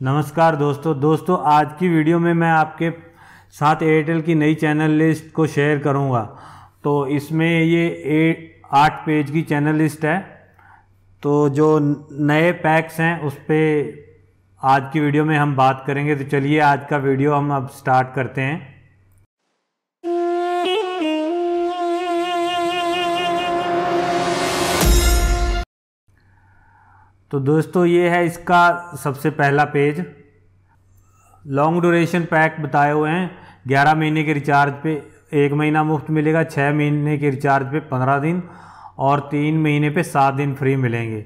नमस्कार दोस्तों। दोस्तों, आज की वीडियो में मैं आपके साथ एयरटेल की नई चैनल लिस्ट को शेयर करूँगा। तो इसमें ये ए आठ पेज की चैनल लिस्ट है। तो जो नए पैक्स हैं, उस पर आज की वीडियो में हम बात करेंगे। तो चलिए आज का वीडियो हम अब स्टार्ट करते हैं। तो दोस्तों, ये है इसका सबसे पहला पेज। लॉन्ग ड्यूरेशन पैक बताए हुए हैं। ग्यारह महीने के रिचार्ज पे एक महीना मुफ़्त मिलेगा छः महीने के रिचार्ज पे पंद्रह दिन और तीन महीने पे सात दिन फ्री मिलेंगे।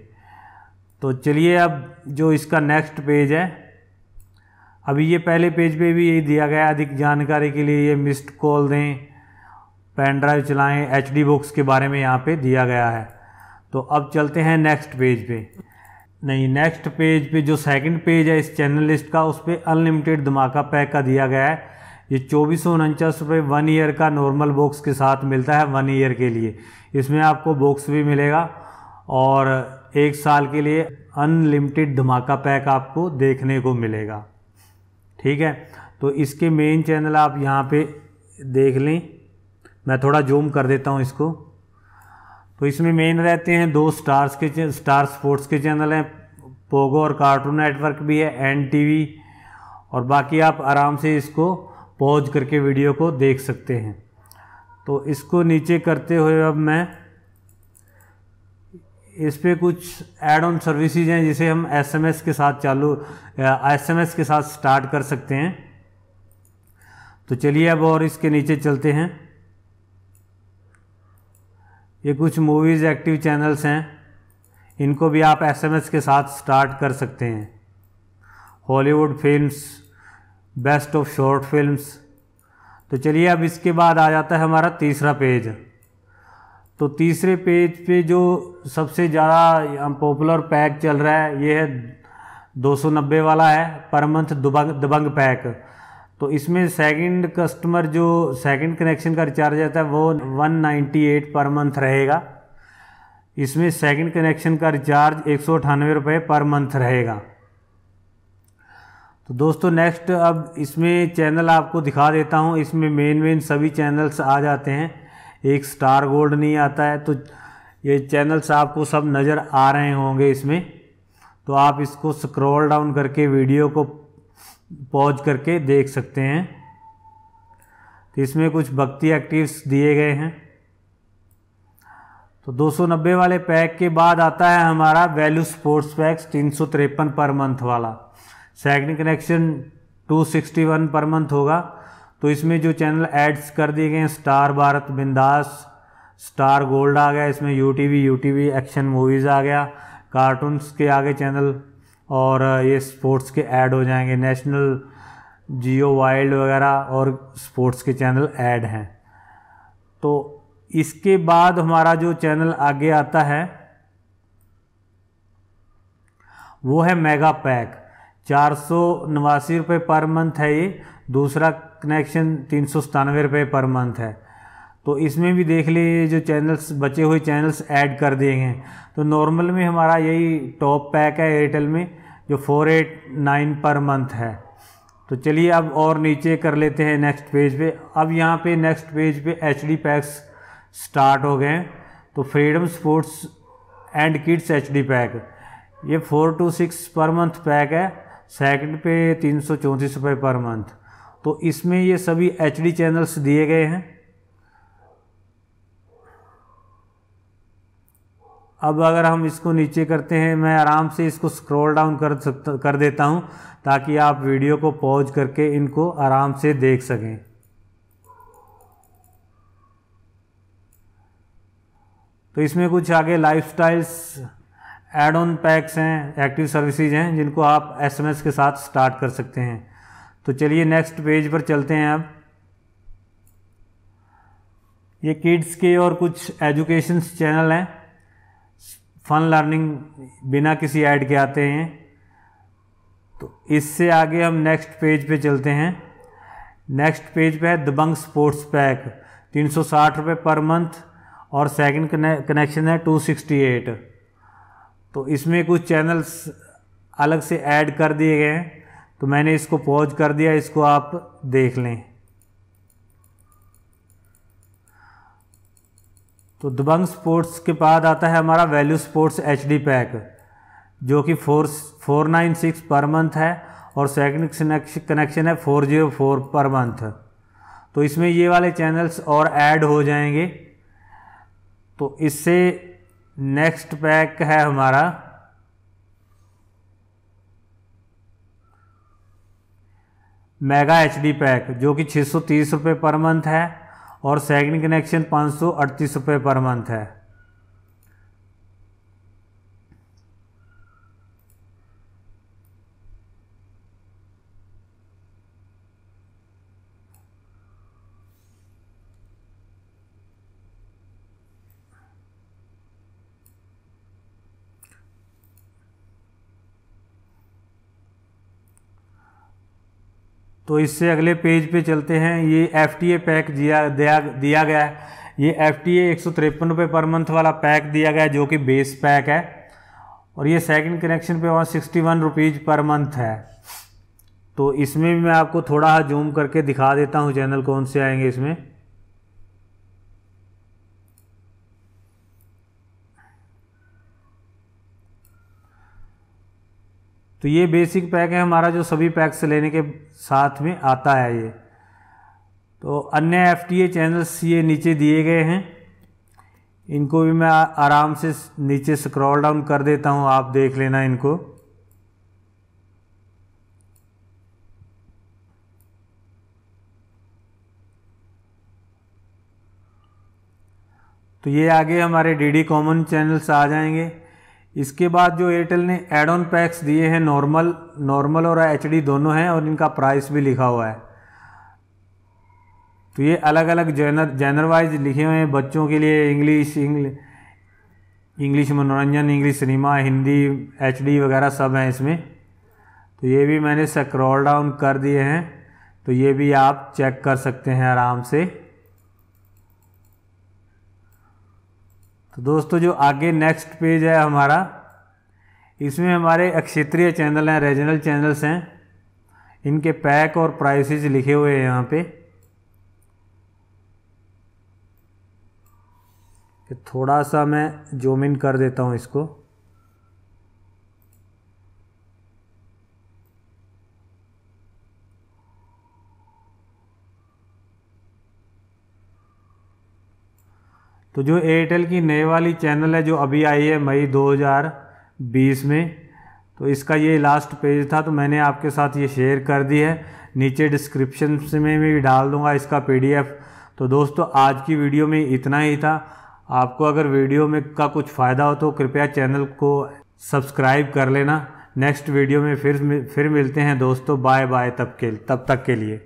तो चलिए अब जो इसका नेक्स्ट पेज है। अभी ये पहले पेज पे भी यही दिया गया अधिक जानकारी के लिए ये मिस्ड कॉल दें पेन ड्राइव चलाएँ एच बुक्स के बारे में यहाँ पे दिया गया है। तो अब चलते हैं नेक्स्ट पेज पे। नहीं नेक्स्ट पेज पे, जो सेकंड पेज है, इस चैनल लिस्ट का, उस पर अनलिमिटेड धमाका पैक का दिया गया है। ये चौबीस सौ उनचास रुपये वन ईयर का नॉर्मल बॉक्स के साथ मिलता है वन ईयर के लिए। इसमें आपको बॉक्स भी मिलेगा और एक साल के लिए अनलिमिटेड धमाका पैक आपको देखने को मिलेगा। ठीक है? तो इसके मेन चैनल आप यहाँ पे देख लें। मैं थोड़ा जूम कर देता हूँ इसको। तो इसमें मेन रहते हैं दो स्टार्स के स्टार स्पोर्ट्स के चैनल हैं पोगो और कार्टून नेटवर्क भी है एन टीवी और बाकी आप आराम से इसको पॉज करके वीडियो को देख सकते हैं। तो इसको नीचे करते हुए अब मैं इस पर कुछ एड ऑन सर्विसेज़ हैं जिसे हम एसएमएस के साथ चालू एसएमएस के साथ स्टार्ट कर सकते हैं। तो चलिए अब और इसके नीचे चलते हैं। ये कुछ मूवीज़ एक्टिव चैनल्स हैं। इनको भी आप एसएमएस के साथ स्टार्ट कर सकते हैं। Hollywood films best of short films तो चलिए अब इसके बाद आ जाता है हमारा तीसरा पेज तो तीसरे पेज पे जो सबसे ज़्यादा पॉपुलर पैक चल रहा है, ये है 290 वाला है पर मंथ दबंग दबंग पैक तो इसमें सेकंड कस्टमर जो सेकंड कनेक्शन का रिचार्ज आता है, वो 198 पर मंथ रहेगा। इसमें सेकंड कनेक्शन का रिचार्ज एक सौ रुपये पर मंथ रहेगा। तो दोस्तों नेक्स्ट अब इसमें चैनल आपको दिखा देता हूँ। इसमें मेन मेन सभी चैनल्स आ जाते हैं। एक स्टार गोल्ड नहीं आता है तो ये चैनल्स आपको सब नज़र आ रहे होंगे इसमें। तो आप इसको स्क्रॉल डाउन करके वीडियो को पॉज करके देख सकते हैं। तो इसमें कुछ भक्ति एक्टिव्स दिए गए हैं। तो 290 वाले पैक के बाद आता है हमारा वैल्यू स्पोर्ट्स पैक्स तीन सौ तिरपन पर मंथ वाला। सेकंड कनेक्शन 261 पर मंथ होगा। तो इसमें जो चैनल एड्स कर दिए गए हैं स्टार भारत बिंदास स्टार गोल्ड आ गया, इसमें U T V U T V action movies आ गया कार्टून्स के आगे चैनल और ये स्पोर्ट्स के ऐड हो जाएँगे। नेशनल जियो वाइल्ड वगैरह और स्पोर्ट्स के चैनल ऐड हैं। तो इसके बाद हमारा जो चैनल आगे आता है, वो है मेगा पैक। चार सौ नवासी रुपये पर मंथ है ये। दूसरा कनेक्शन तीन सौ सतानवे रुपये पर मंथ है। तो इसमें भी देख लीजिए जो चैनल्स बचे हुए चैनल्स ऐड कर दिए हैं। तो नॉर्मल में हमारा यही टॉप पैक है एयरटेल में, जो four eight nine per month है। तो चलिए अब और नीचे कर लेते हैं नेक्स्ट पेज पे। अब यहाँ पे नेक्स्ट पेज पे एच डी पैक्स स्टार्ट हो गए हैं। तो freedom sports and kids H D pack ये four two six per month pack है। सेकंड पे तीन सौ चौंतीस रुपये पर मंथ तो इसमें ये सभी एच डी चैनल्स दिए गए हैं। अब अगर हम इसको नीचे करते हैं, मैं आराम से इसको स्क्रॉल डाउन कर सकता, कर देता हूँ, ताकि आप वीडियो को पॉज करके इनको आराम से देख सकें। तो इसमें कुछ आगे life styles add on packs हैं एक्टिव सर्विसेज़ हैं, जिनको आप एसएमएस के साथ स्टार्ट कर सकते हैं। तो चलिए नेक्स्ट पेज पर चलते हैं अब। ये किड्स के और कुछ एजुकेशन चैनल हैं। फन लर्निंग बिना किसी ऐड के आते हैं। तो इससे आगे हम नेक्स्ट पेज पे चलते हैं। नेक्स्ट पेज पे है दबंग स्पोर्ट्स पैक, तीन सौ साठ रुपये पर मंथ और सेकंड कनेक्शन है टू सिक्सटी एट। तो इसमें कुछ चैनल्स अलग से ऐड कर दिए गए हैं। तो मैंने इसको पॉज कर दिया, इसको आप देख लें। तो दबंग स्पोर्ट्स के बाद आता है हमारा वैल्यू स्पोर्ट्स एचडी पैक, जो कि four four nine six per month है और सेकंड कनेक्शन है four zero four per month. तो इसमें ये वाले चैनल्स और ऐड हो जाएँगे। तो इससे नेक्स्ट पैक है हमारा। मेगा एच डी पैक, जो कि छः सौ तीस रुपये पर मंथ है। और सेकंड कनेक्शन पाँच सौ अड़तीस रुपये पर मंथ है। तो इससे अगले पेज पे चलते हैं। ये एफ़ टी ए पैक दिया दिया दिया गया है। ये एफ़ टी एक सौ तिरपन रुपये पर मंथ वाला पैक दिया गया है, जो कि बेस पैक है। और ये सेकंड कनेक्शन पे वहाँ sixty one rupees per month है। तो इसमें भी मैं आपको थोड़ा जूम करके दिखा देता हूँ चैनल कौन से आएँगे इसमें। तो ये बेसिक पैक है, हमारा जो सभी पैक से लेने के साथ में आता है ये। तो अन्य एफ़ टी ए चैनल्स ये नीचे दिए गए हैं। इनको भी मैं आराम से नीचे स्क्रॉल डाउन कर देता हूँ, आप देख लेना इनको। तो ये आगे हमारे डी डी कॉमन चैनल्स आ जाएँगे। इसके बाद जो एयरटेल ने एड ऑन पैक्स दिए हैं नॉर्मल नॉर्मल और HD दोनों हैं और इनका प्राइस भी लिखा हुआ है। तो ये अलग अलग जैनर जैनर वाइज लिखे हुए हैं बच्चों के लिए इंग्लिश इंग्लिश मनोरंजन इंग्लिश सिनेमा हिंदी HD वगैरह सब हैं इसमें। तो ये भी मैंने स्क्रॉल डाउन कर दिए हैं। तो ये भी आप चेक कर सकते हैं आराम से। तो दोस्तों, जो आगे नेक्स्ट पेज है हमारा, इसमें हमारे क्षेत्रीय चैनल हैं रीजनल चैनल्स हैं। इनके पैक और प्राइसेस लिखे हुए हैं यहाँ पे। थोड़ा सा मैं जोमिन कर देता हूँ इसको। तो जो एयरटेल की नए वाली चैनल है, जो अभी आई है, मई 2020 में तो इसका ये लास्ट पेज था तो मैंने आपके साथ ये शेयर कर दी है। नीचे डिस्क्रिप्शन में भी डाल दूँगा इसका पीडीएफ तो दोस्तों, आज की वीडियो में इतना ही था। आपको अगर वीडियो में का कुछ फ़ायदा हो तो कृपया चैनल को सब्सक्राइब कर लेना। नेक्स्ट वीडियो में फिर फिर मिलते हैं दोस्तों। बाय बाय तब के, तब तक के लिए।